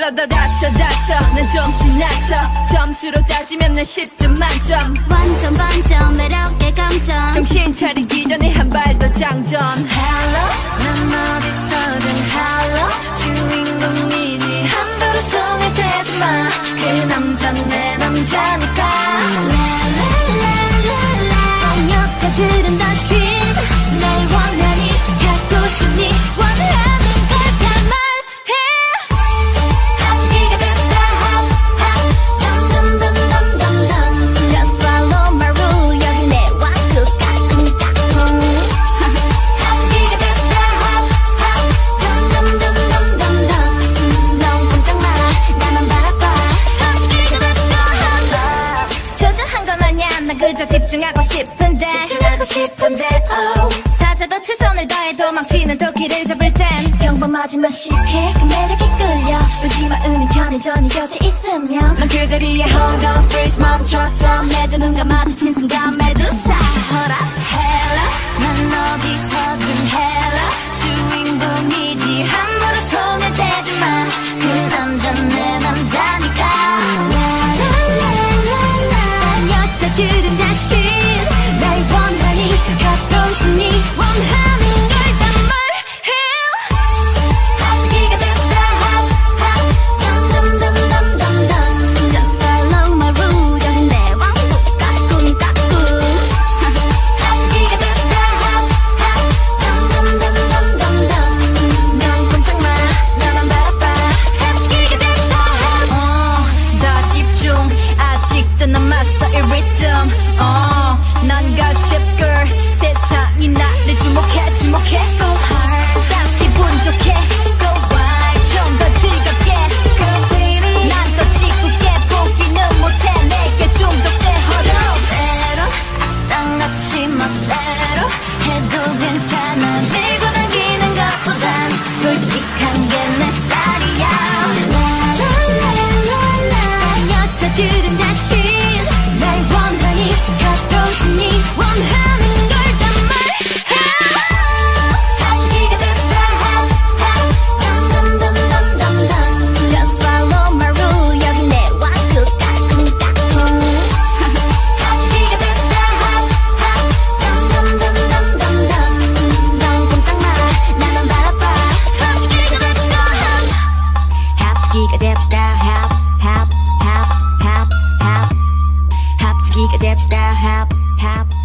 그러다 다쳐 다쳐. 난좀 지나쳐. 점수로 따지면 난 10점 만점. 완전 반점 매력의 감점. 정신 차리기 전에 한 발 더 장전 난 그저 집중하고 싶은데. 집중하고 싶은데 oh. 사자도 최선을 다해 도망치는 도끼를 잡을 땐. 평범하지만 쉽게 그 매력에 끌려. 울지 마음이 편해져 네 곁에 있으면. 난 그 자리에 hold on freeze 멈춰서 매도 눈과 마주친 순간 매도사 step, style, hop, hop.